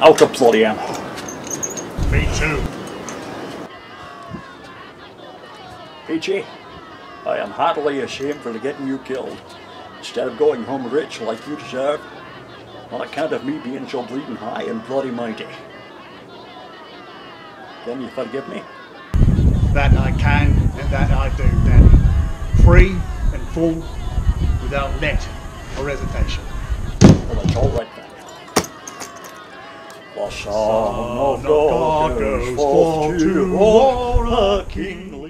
Out of bloody ammo. Me too. Peachy, I am heartily ashamed for getting you killed. Instead of going home rich like you deserve, on account of me being so bleeding high and bloody mighty. Can you forgive me? That I can and that I do, Danny. Free and full, without let or hesitation. Well, that's all right then. The Son of God goes forth to war, a king